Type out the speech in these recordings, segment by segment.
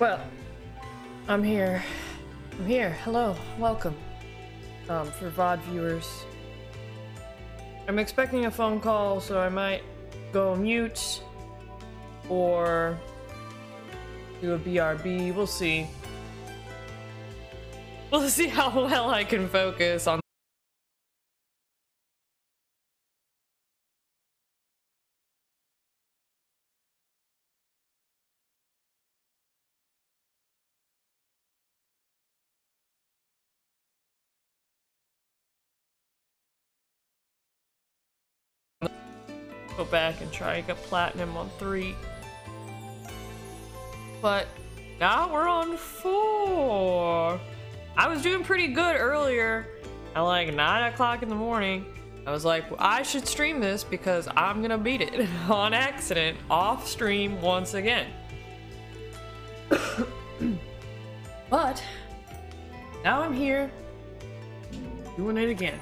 Well, I'm here. I'm here. Hello. Welcome. Um, for VOD viewers. I'm expecting a phone call, so I might go mute or do a BRB. We'll see. We'll see how well I can focus on back and try and get platinum on three. But now we're on four. I was doing pretty good earlier at like nine o'clock in the morning. I was like, well, I should stream this because I'm gonna beat it on accident off stream once again. but now I'm here doing it again.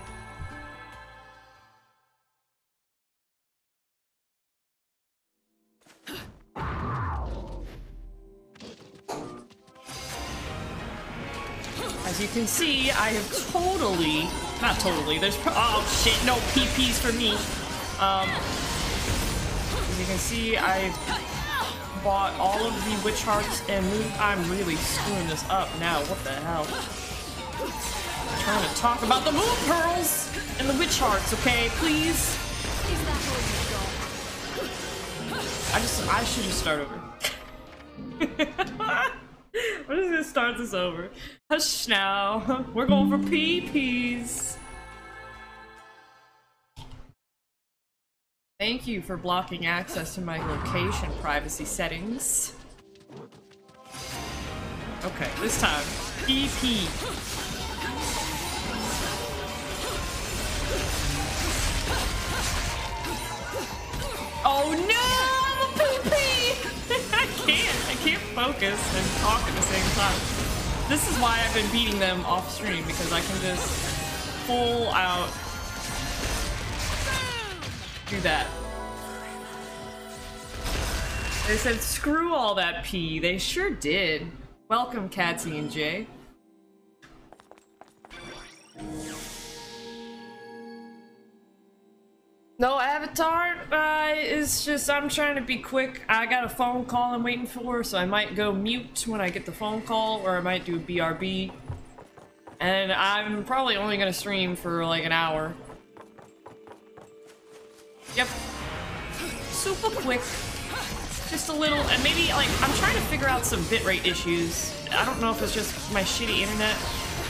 As you can see, I have totally, not totally, there's, oh shit, no PPs for me. Um, as you can see, I've bought all of the witch hearts and move, I'm really screwing this up now, what the hell. I'm trying to talk about the moon pearls and the witch hearts, okay, please? I just, I should just start over. We're just gonna start this over. Hush now. We're going for PPs. Thank you for blocking access to my location privacy settings. Okay, this time. PP. Oh no! Focus and talk at the same time. This is why I've been beating them off stream because I can just full out do that. They said screw all that P. They sure did. Welcome, Catsy and Jay. No, Avatar uh, is just, I'm trying to be quick. I got a phone call I'm waiting for, so I might go mute when I get the phone call, or I might do BRB. And I'm probably only gonna stream for like an hour. Yep. Super quick. Just a little, and maybe like, I'm trying to figure out some bitrate issues. I don't know if it's just my shitty internet,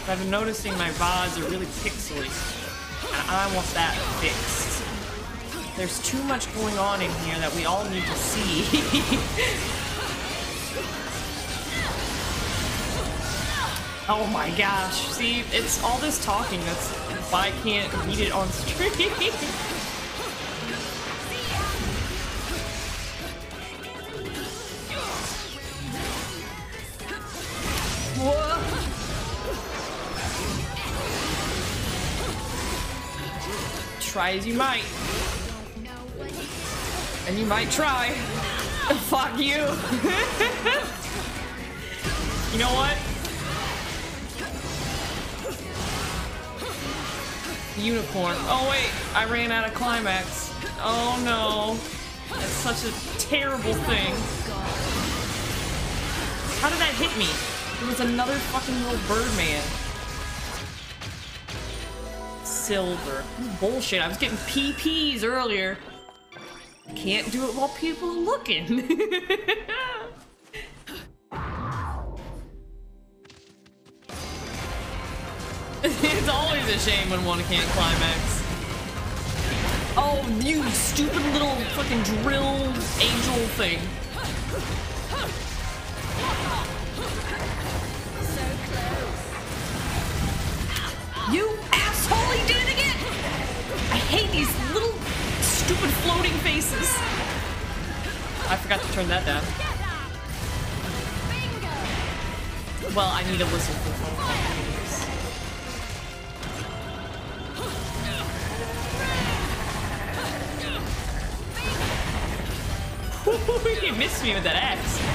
but I've been noticing my VODs are really pixely. And I want that fixed. There's too much going on in here that we all need to see. oh my gosh. See, it's all this talking that's why I can't read it on stream. Try as you might. And you might try. Fuck you. you know what? Unicorn. Oh wait, I ran out of climax. Oh no. That's such a terrible thing. How did that hit me? It was another fucking little Birdman. Silver. Bullshit, I was getting PPs earlier. Can't do it while people are looking. it's always a shame when one can't climax. Oh, you stupid little fucking drill angel thing. You I forgot to turn that down. Well, I need to listen for phone calls. you missed me with that axe.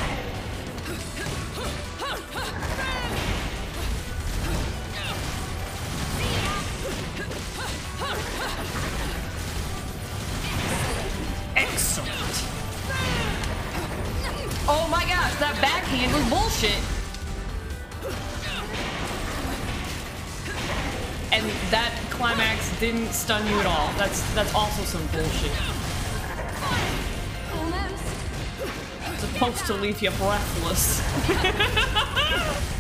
Oh backhand was bullshit. And that climax didn't stun you at all. That's that's also some bullshit. supposed to leave you breathless.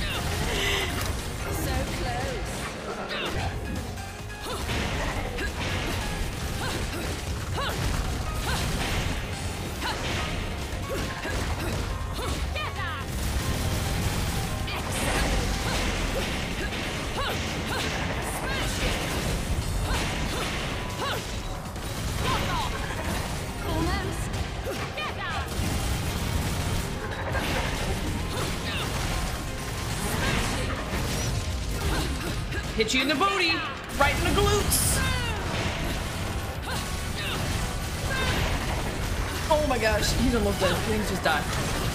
Hit you in the booty, right in the glutes. Oh my gosh, he's almost dead. Things just died.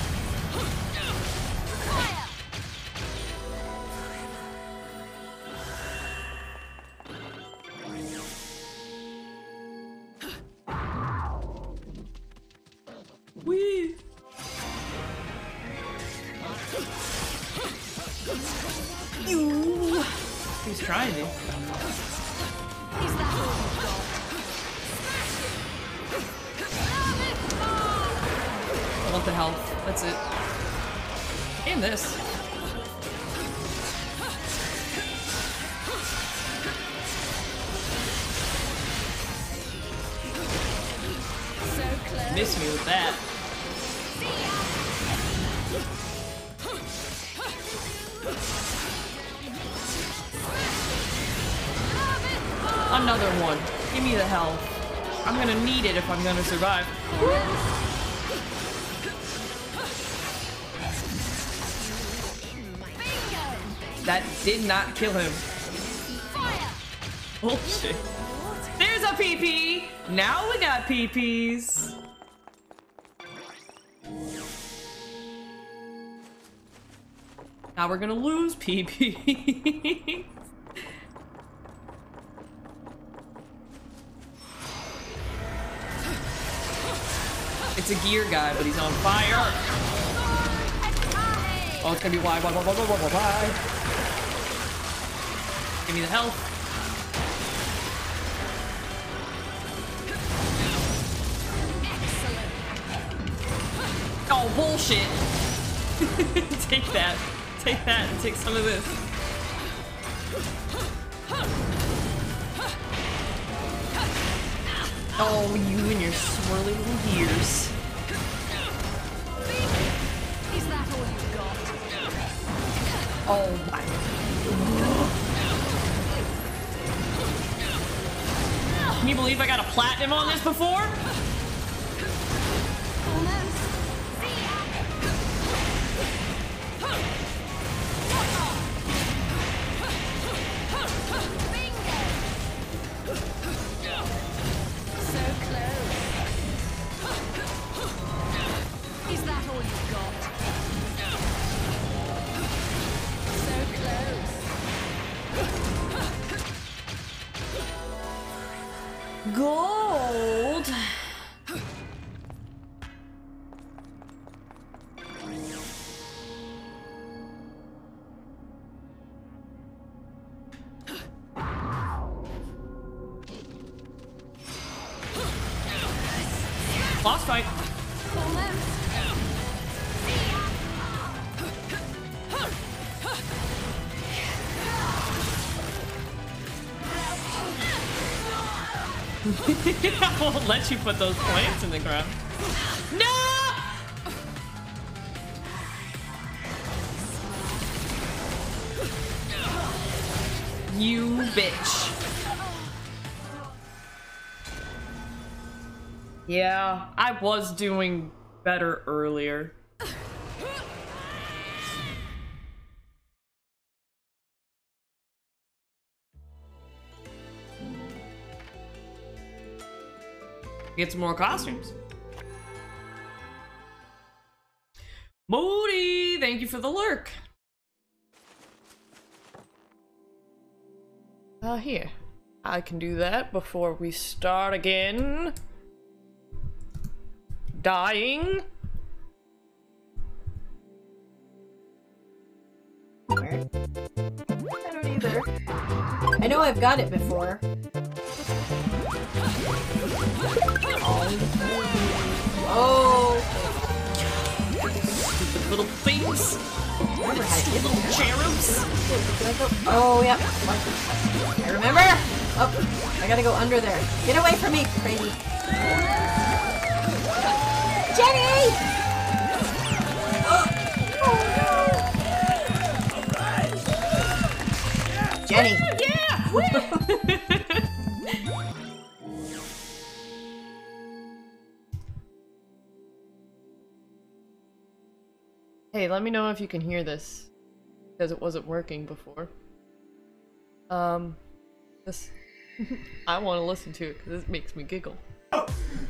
Survive. That did not kill him. Oh shit. There's a PP! Now we got PPs. Now we're gonna lose PP. a gear guy, but he's on fire. Oh, it's gonna be why, why, why, why, why, why, why. Give me the health. Oh, bullshit. take that. Take that and take some of this. Oh, you and your swirly little gears. Oh my. Can you believe I got a platinum on this before? I won't let you put those plants in the ground. No! You bitch. Yeah, I was doing better earlier. Get some more costumes. Moody, thank you for the lurk. Uh, here. I can do that before we start again. Dying. I don't either. I know I've got it before. Oh. Stupid little things. Remember how to get Little cherubs. I? Oh, yep. I remember. Oh, I gotta go under there. Get away from me, crazy. Jenny! Jenny! Yeah! hey, let me know if you can hear this. Because it wasn't working before. Um, this. I want to listen to it because it makes me giggle. Oh!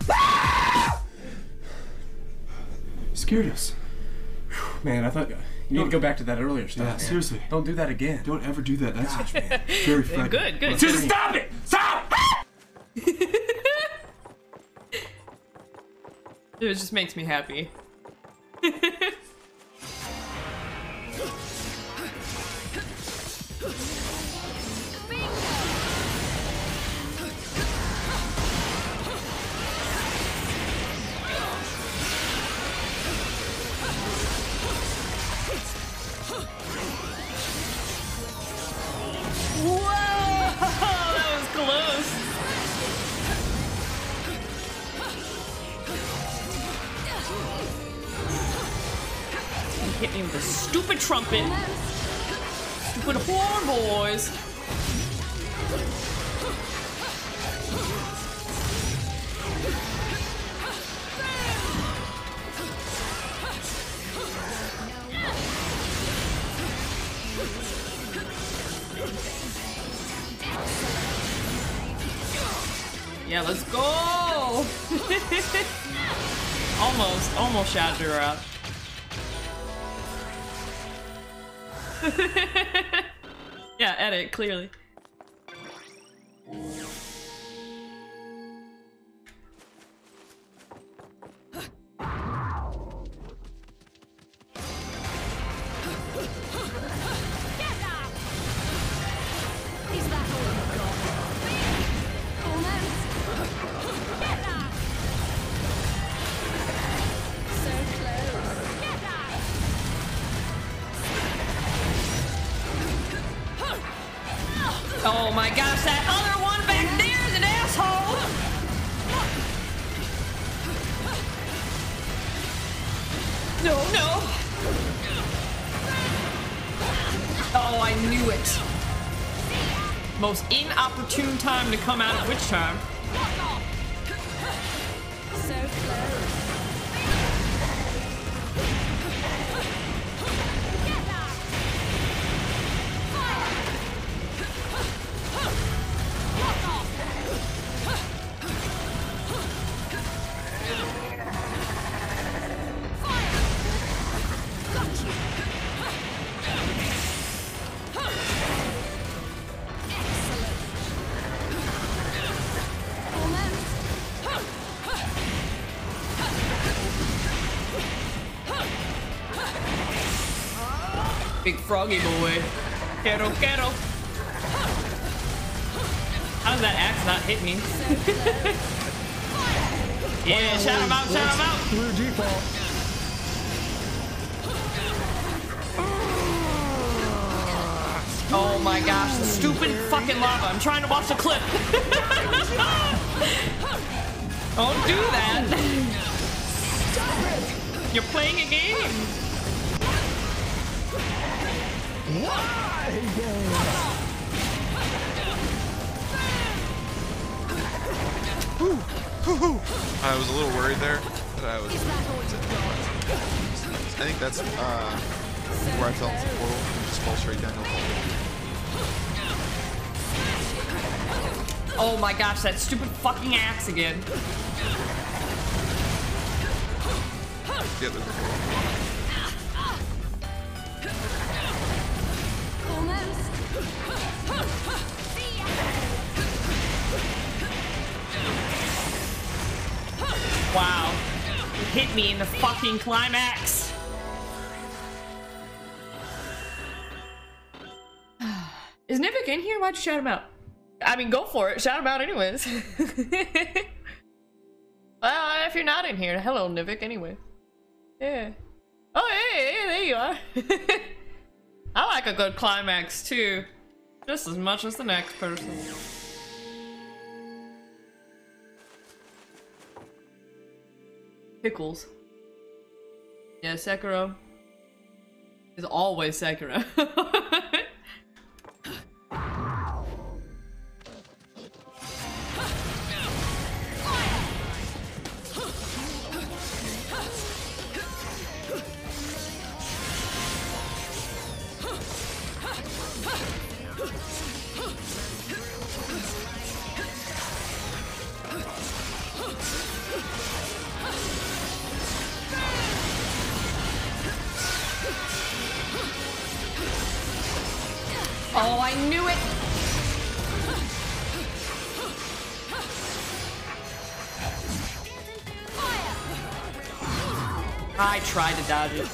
Scared us. Whew, Man, I thought you need to go back to that earlier stuff. Yeah, man. seriously. Don't do that again. Don't ever do that. That's very frightening. Good, good. Just stop it! Stop! It just makes me happy. yeah, edit, clearly. Froggy boy. Quero, quero. How does that axe not hit me? yeah, shout him out, shout him out! Through default. Oh my gosh, the stupid fucking lava. I'm trying to watch the clip. Don't do that. You're playing a game. I was a little worried there, but I was. Is that all you've got? I think that's uh, where I fell into the portal and just fall straight down. Oh my gosh, that stupid fucking axe again. Yeah, Wow. It hit me in the fucking climax. Is Nivik in here? Why'd you shout him out? I mean, go for it. Shout him out anyways. well, if you're not in here, hello, Nivik, anyway. Yeah. Oh, hey, hey, there you are. I like a good climax, too. Just as much as the next person. Pickles. Yeah, Sekiro is always Sekiro. Tried to dodge it.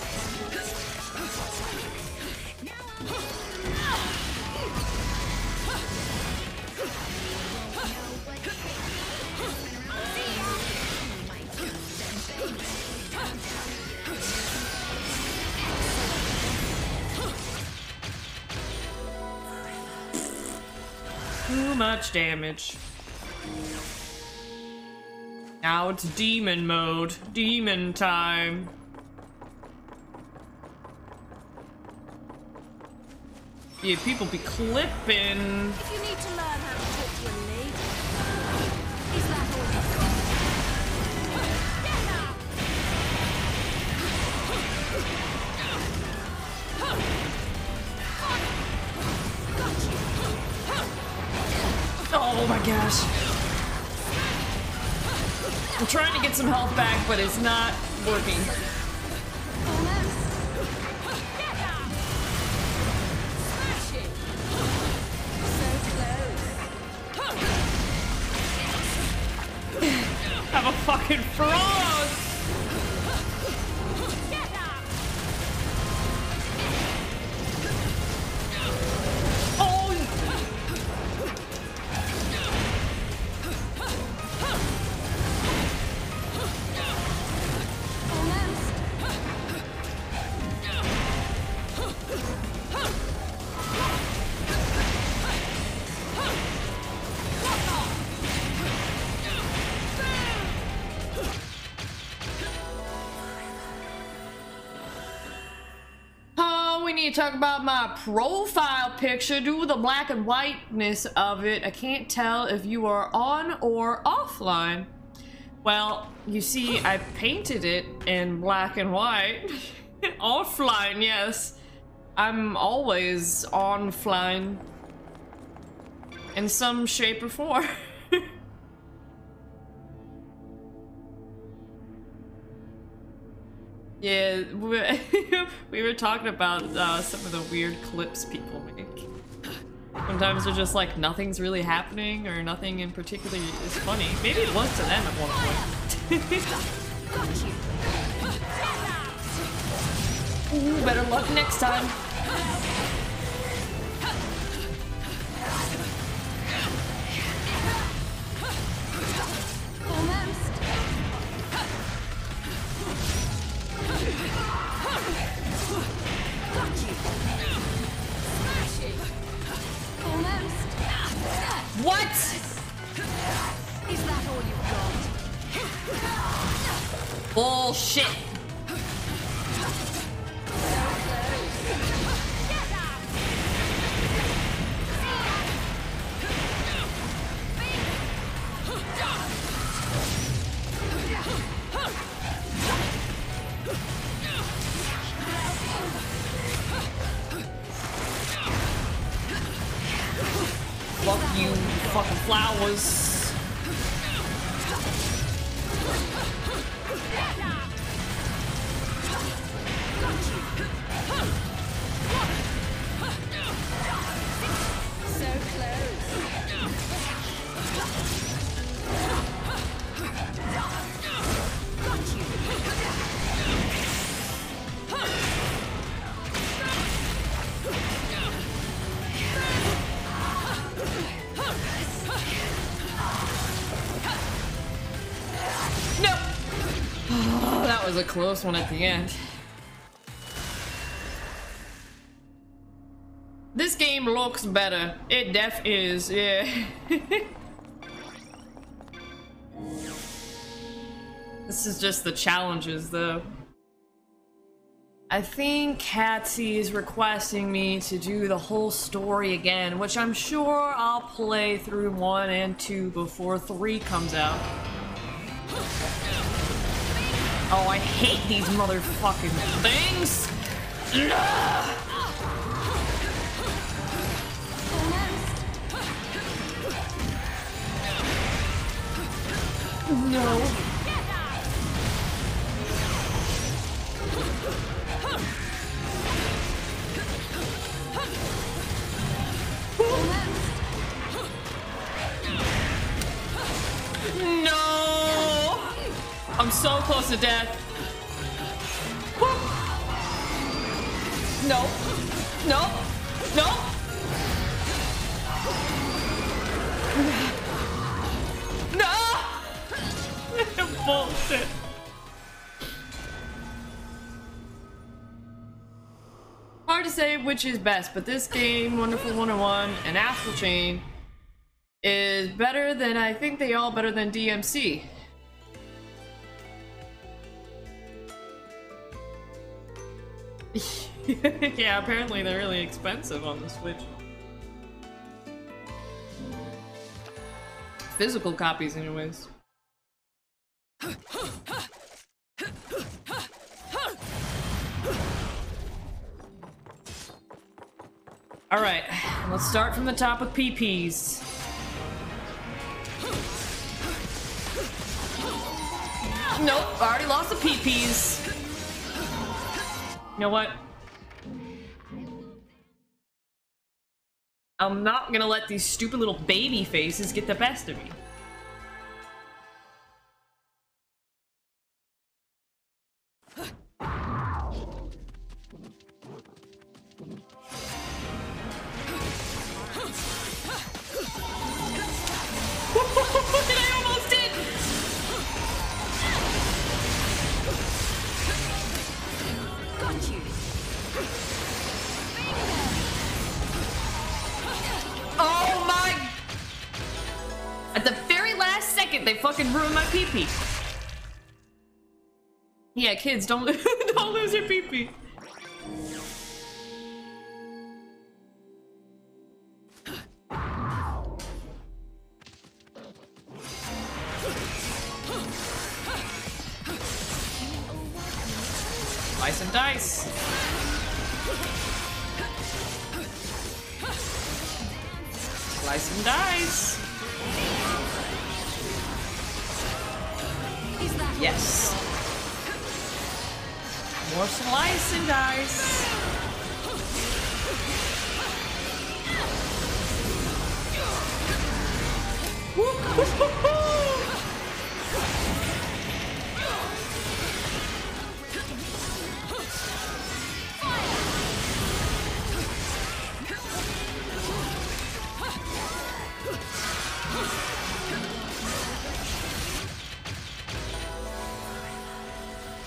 Too much damage. Now it's demon mode. Demon time. Yeah, people be clipping. If you need to learn how to talk to a lady, is that all you've got? Oh my gosh. I'm trying to get some health back, but it's not working. Talk about my profile picture. Do the black and whiteness of it. I can't tell if you are on or offline. Well, you see, I painted it in black and white. offline, yes. I'm always offline. In some shape or form. Yeah, we we were talking about uh, some of the weird clips people make. Sometimes they're just like nothing's really happening or nothing in particular is funny. Maybe it was to them at one point. Ooh, better luck next time. What? Is that all you've got? Bullshit. Was a close one at the end. This game looks better. It def is, yeah. this is just the challenges, though. I think Katsy is requesting me to do the whole story again, which I'm sure I'll play through 1 and 2 before 3 comes out. Oh, I hate these motherfucking things! No. No! I'm so close to death. No. No. No. No! Bullshit. Hard to say which is best, but this game, Wonderful 101 and Astral Chain, is better than I think they all better than DMC. yeah, apparently they're really expensive on the Switch. Physical copies, anyways. All right, let's start from the top with PPs. Nope, I already lost the PPs. You know what? I'm not gonna let these stupid little baby faces get the best of me. Yeah, kids, don't don't lose your pee-pee. Slice and dice. Slice and dice. Yes. More slice and dice.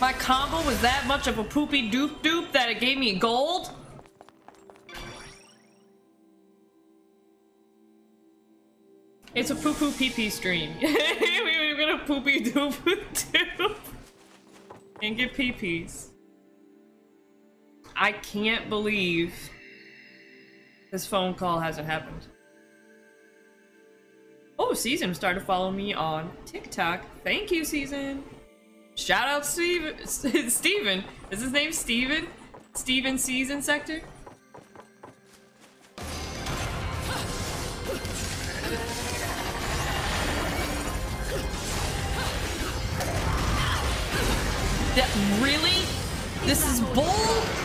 My combo was that much of a poopy doop doop that it gave me gold? It's a poo poo pee pee stream. we were gonna poopy doop doop and get pee pees. I can't believe this phone call hasn't happened. Oh, Season started to follow me on TikTok. Thank you, Season. Shout out Steve Steven. Is his name Steven? Steven Season Sector? That really? This is bull?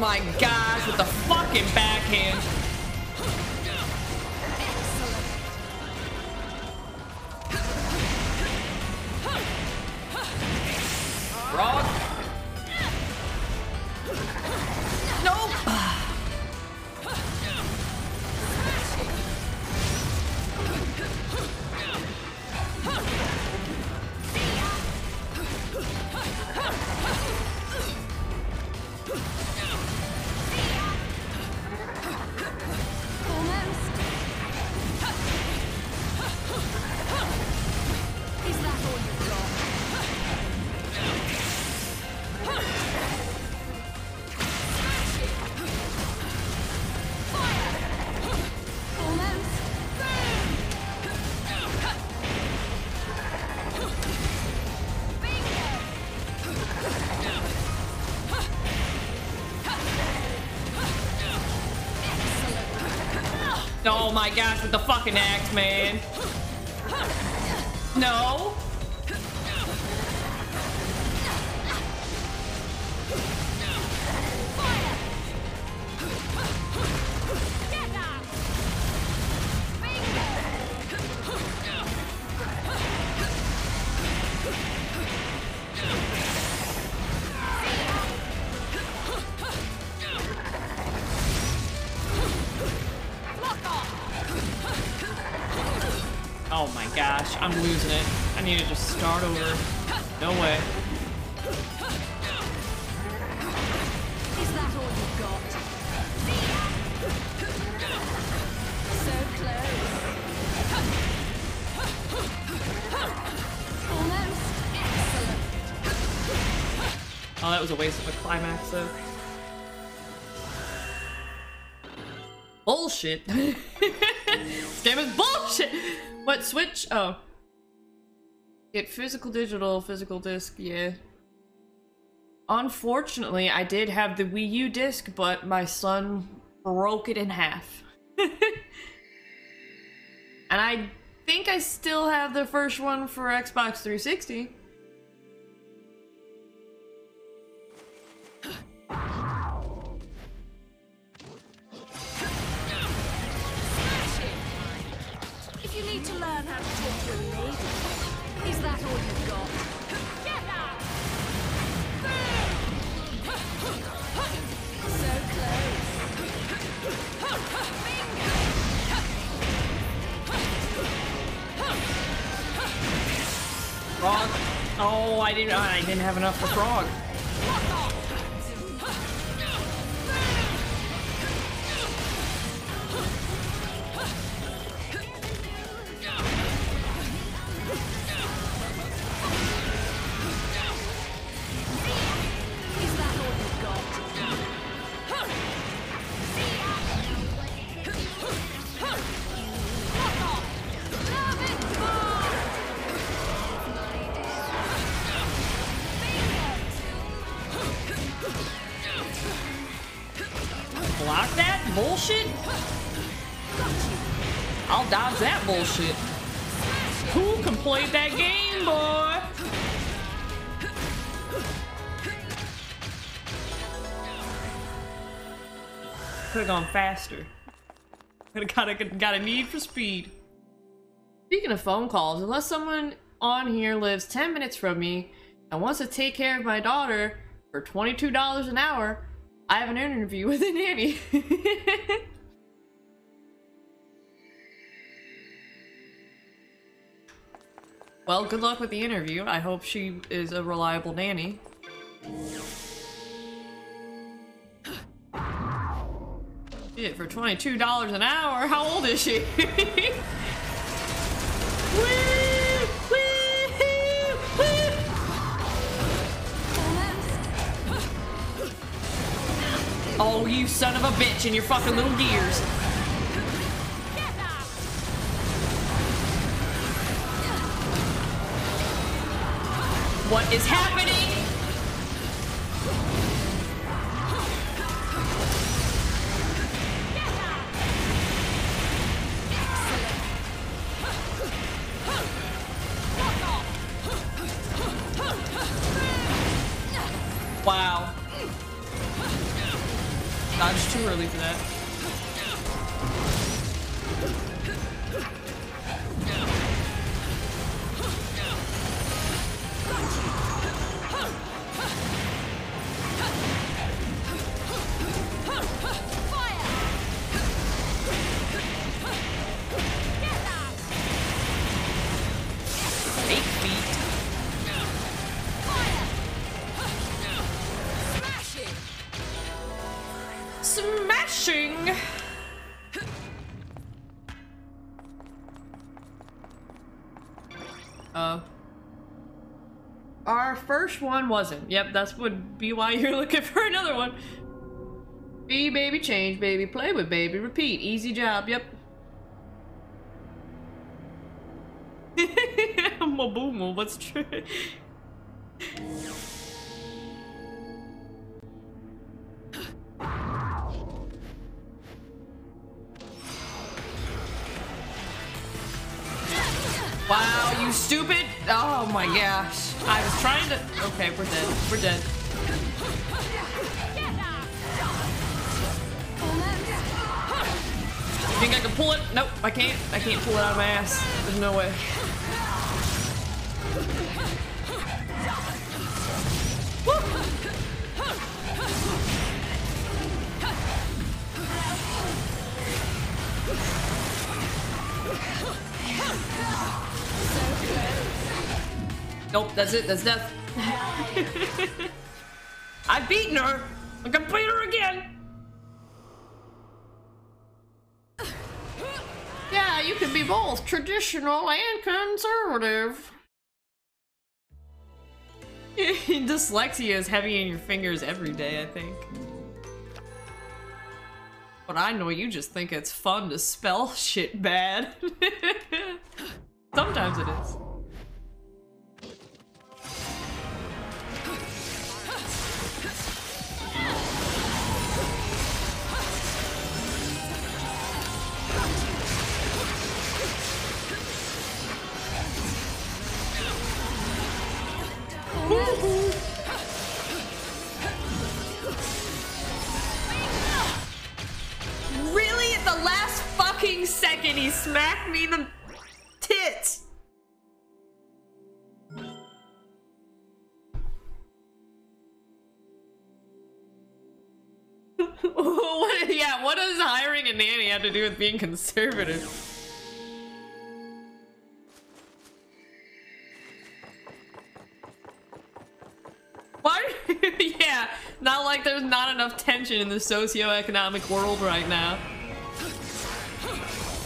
My gosh, with the fucking backhand. My gosh, with the fucking axe, man. No. I'm losing it. I need to just start over. No way. Is that all you've got? So close. Almost. Excellent. Oh, that was a waste of a climax, though. Bullshit. this game is bullshit. What switch? Oh. Get physical, digital, physical disc. Yeah. Unfortunately, I did have the Wii U disc, but my son broke it in half. and I think I still have the first one for Xbox 360. If you need to learn how to talk Oh, I didn't. I didn't have enough for frog. Could have gone faster. Got a, got a need for speed. Speaking of phone calls, unless someone on here lives 10 minutes from me and wants to take care of my daughter for $22 an hour, I have an interview with a nanny. well, good luck with the interview. I hope she is a reliable nanny. Shit, for $22 an hour? How old is she? Oh, you son of a bitch and your fucking little gears. What is happening? One wasn't. Yep, that's would be why you're looking for another one. Be baby, change baby, play with baby, repeat. Easy job, yep. Mabumo, what's true? Wow, you stupid! Oh my gosh. I was trying to- Okay, we're dead. We're dead. You think I can pull it? Nope, I can't. I can't pull it out of my ass. There's no way. Nope, that's it. That's death. I've beaten her. I can beat her again. Yeah, you can be both traditional and conservative. Dyslexia is heavy in your fingers every day, I think. But I know you just think it's fun to spell shit bad. Sometimes it is. Second, he smacked me in the tits. what, yeah, what does hiring a nanny have to do with being conservative? Why? yeah, not like there's not enough tension in the socioeconomic world right now.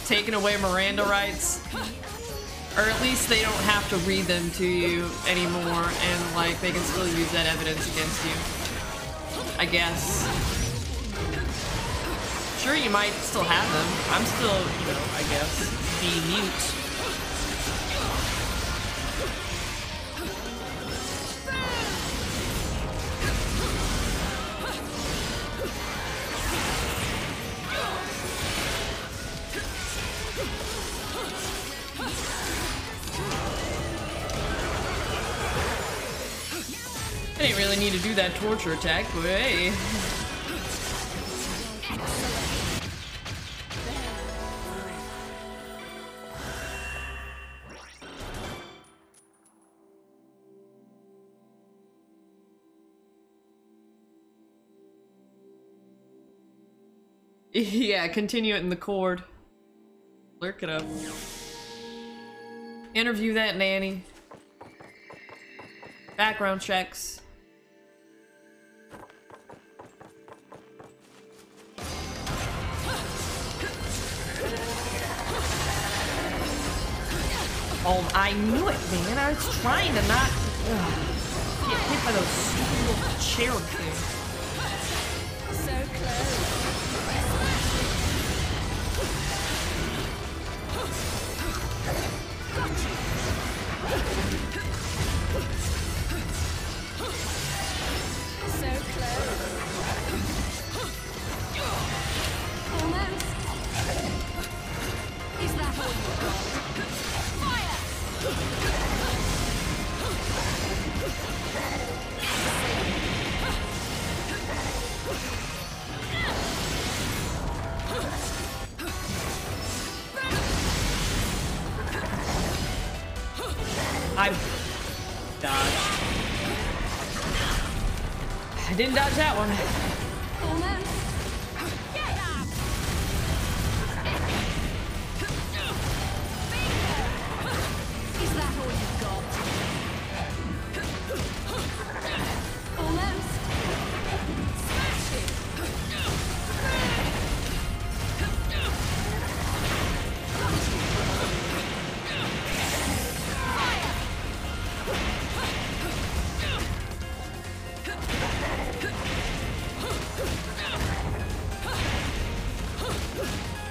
Taking away Miranda rights. Or at least they don't have to read them to you anymore, and like they can still use that evidence against you. I guess. Sure, you might still have them. I'm still, you know, I guess, be mute. Torture attack, but hey. yeah, continue it in the cord. Lurk it up. Interview that nanny. Background checks. I knew it, man. I was trying to not ugh, get hit by those stupid little cherub things. That one.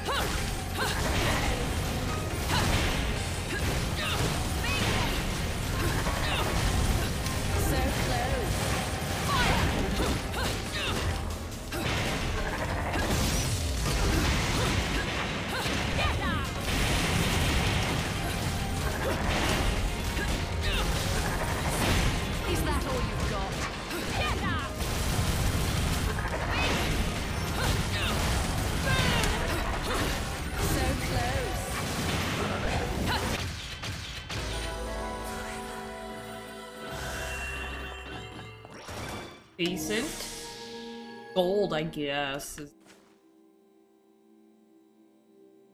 哈哈 decent. Gold, I guess.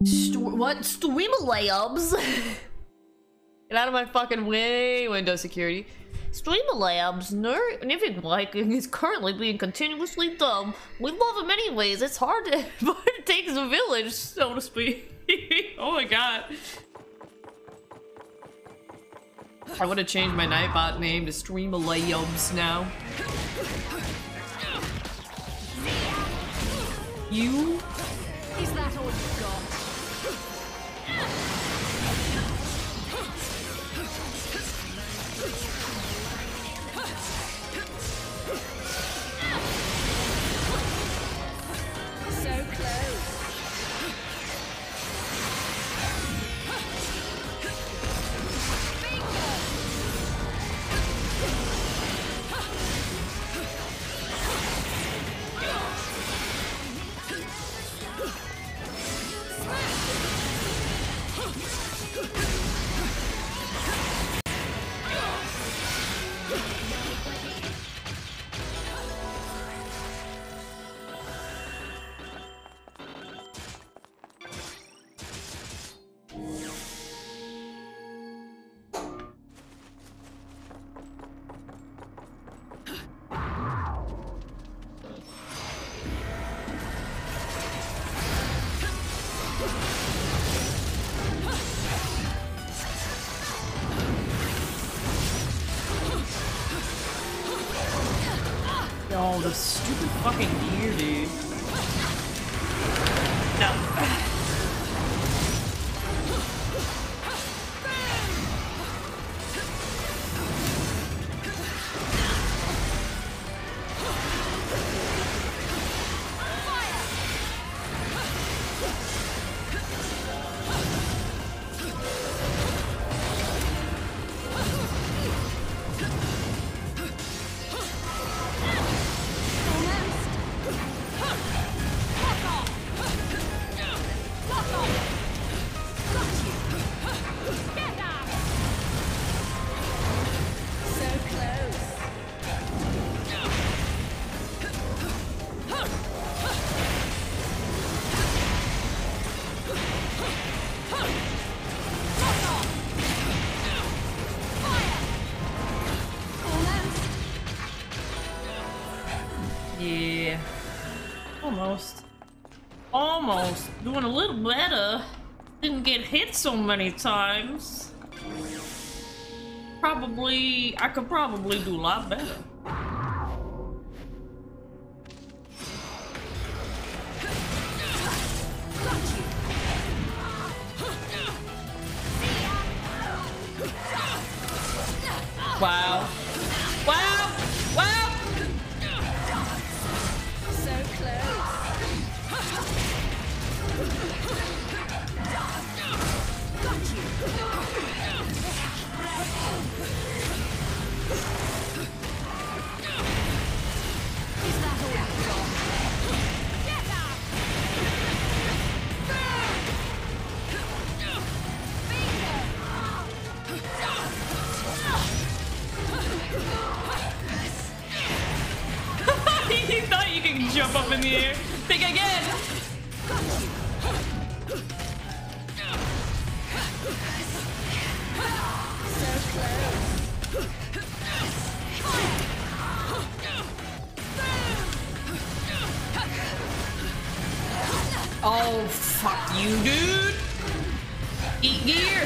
St what? Streamlabs? Get out of my fucking way, window security. Streamlabs, ner Niven liking is currently being continuously dumb. We love him anyways. It's hard to, but it takes a village, so to speak. oh my god. I would have changed my Nightbot name to Streamlabs now. You? Is that all The stupid fucking gear, dude. Better. Didn't get hit so many times. Probably, I could probably do a lot better. Oh, fuck you, dude. Eat gear.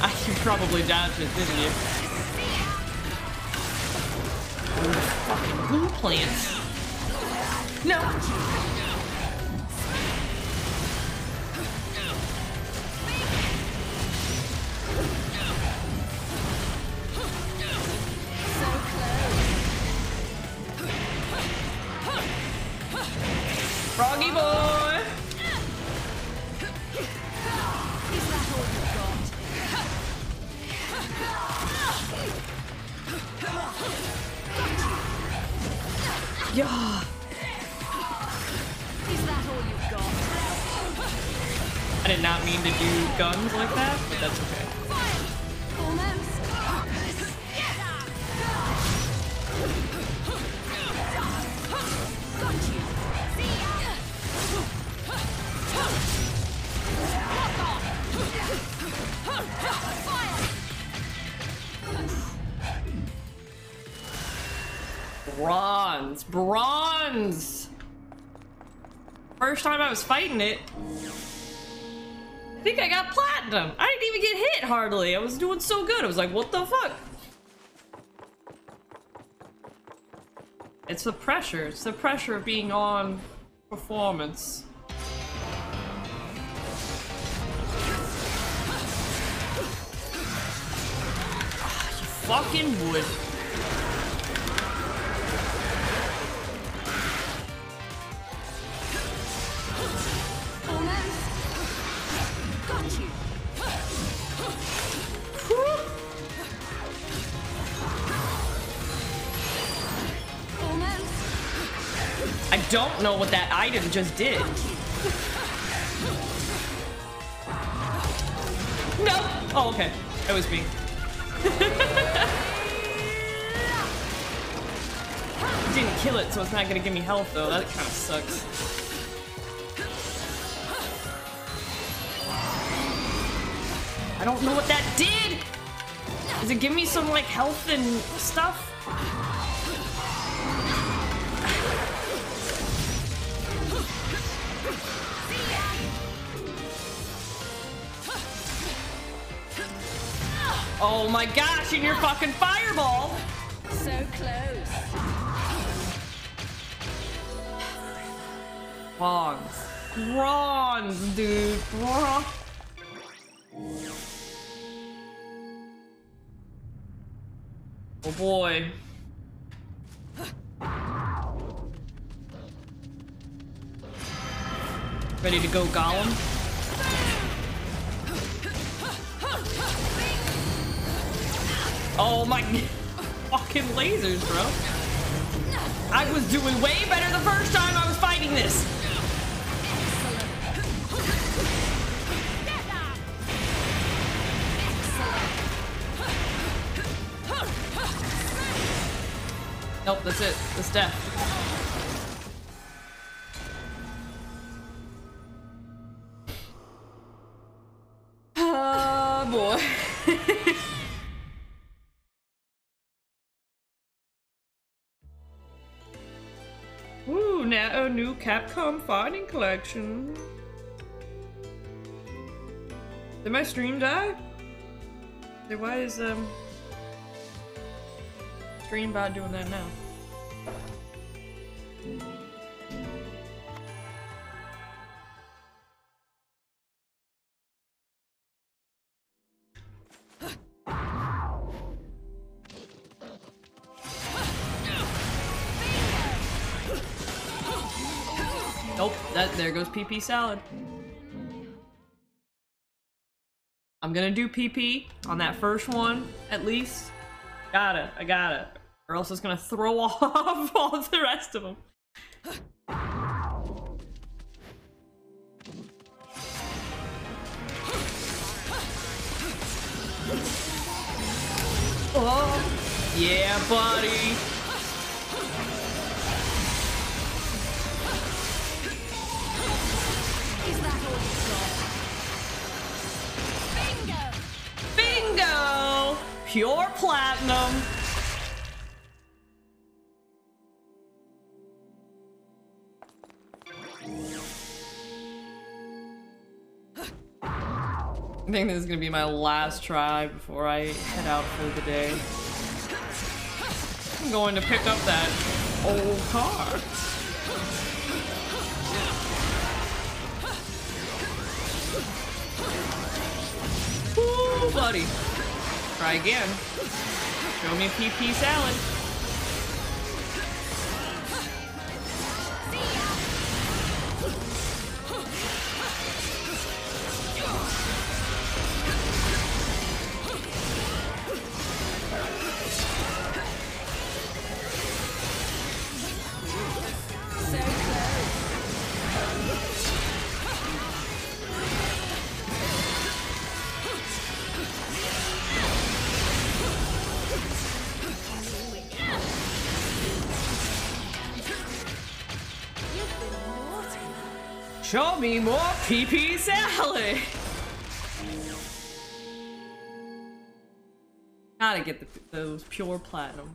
I can probably dodge it, didn't you? Oh, fucking glue plants. No. Time I was fighting it, I think I got platinum. I didn't even get hit hardly. I was doing so good. I was like, what the fuck? It's the pressure. It's the pressure of being on performance. Ah, you fucking would. Know what that item just did. No! Oh, okay. It was me. Didn't kill it, so it's not gonna give me health though. That kind of sucks. I don't know what that did! Does it give me some like health and stuff? Oh my gosh, and your fucking fireball! So close. Bronze. Bronze, dude. Bronze. Oh boy. Ready to go, Gollum? Oh my fucking lasers, bro. I was doing way better the first time I was fighting this. Nope, that's it. That's death. Capcom fighting collection. Did my stream die? Then why is um stream bot doing that now? Goes PP salad. I'm gonna do PP on that first one, at least. Gotta, I gotta. Or else it's gonna throw off all the rest of them. Oh, yeah, buddy. Pure platinum. I think this is gonna be my last try before I head out for the day. I'm going to pick up that old car. Ooh, buddy. Try again. Show me a PP salad. Me more PP salad. Gotta get the, those pure platinum.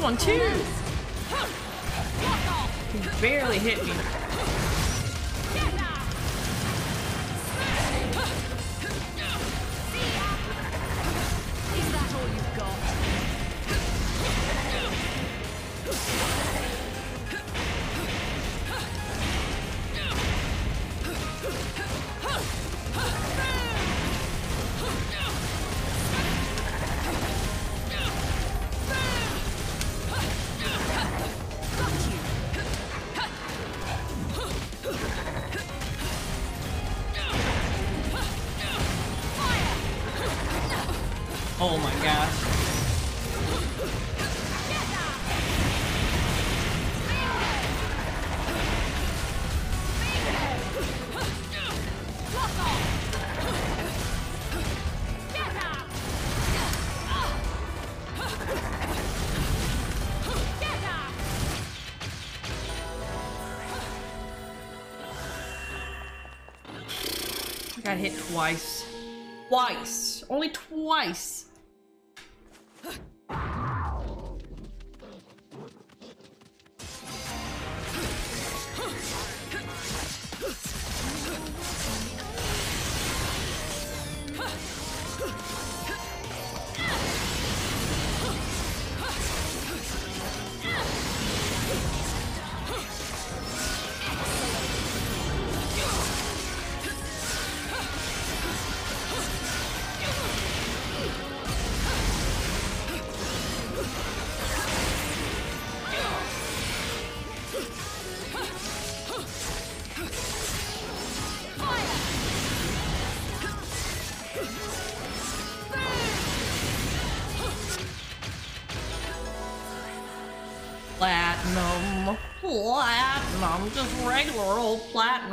One too. Oh my. I got hit twice. Twice. Only twice.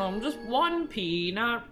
Platinum. Platinum. Just 1p, not